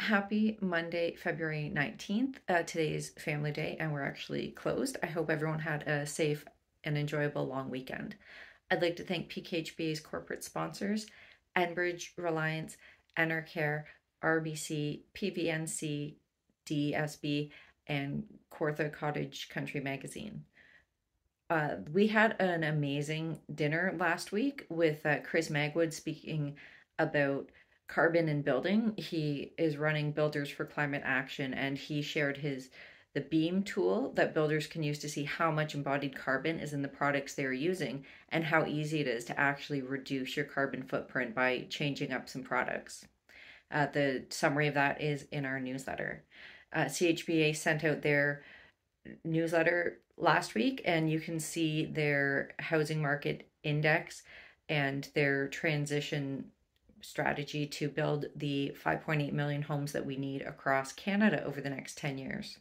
Happy Monday, February 19th. Uh, today's family day, and we're actually closed. I hope everyone had a safe and enjoyable long weekend. I'd like to thank PKHBA's corporate sponsors Enbridge, Reliance, Enercare, RBC, PVNC, DSB, and Kawartha Cottage Country Magazine. Uh, we had an amazing dinner last week with uh, Chris Magwood speaking about carbon in building. He is running Builders for Climate Action, and he shared his the beam tool that builders can use to see how much embodied carbon is in the products they're using and how easy it is to actually reduce your carbon footprint by changing up some products. Uh, the summary of that is in our newsletter. Uh, CHBA sent out their newsletter last week, and you can see their housing market index and their transition strategy to build the 5.8 million homes that we need across Canada over the next 10 years.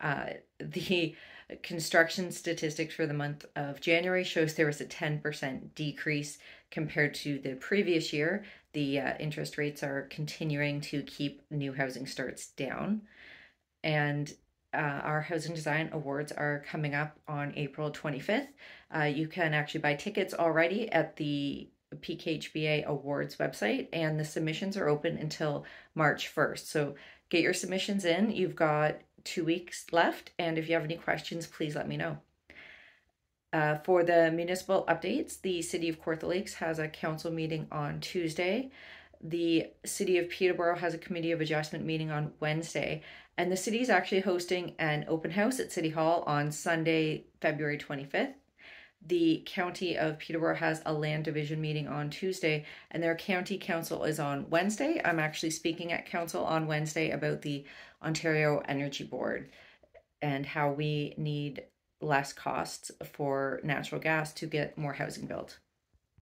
Uh, the construction statistics for the month of January shows there was a 10% decrease compared to the previous year. The uh, interest rates are continuing to keep new housing starts down. And uh, our housing design awards are coming up on April 25th. Uh, you can actually buy tickets already at the PKHBA Awards website, and the submissions are open until March 1st. So get your submissions in. You've got two weeks left, and if you have any questions, please let me know. Uh, for the municipal updates, the City of Kawartha Lakes has a council meeting on Tuesday. The City of Peterborough has a Committee of Adjustment meeting on Wednesday, and the city is actually hosting an open house at City Hall on Sunday, February 25th the county of Peterborough has a land division meeting on Tuesday, and their county council is on Wednesday. I'm actually speaking at council on Wednesday about the Ontario Energy Board and how we need less costs for natural gas to get more housing built.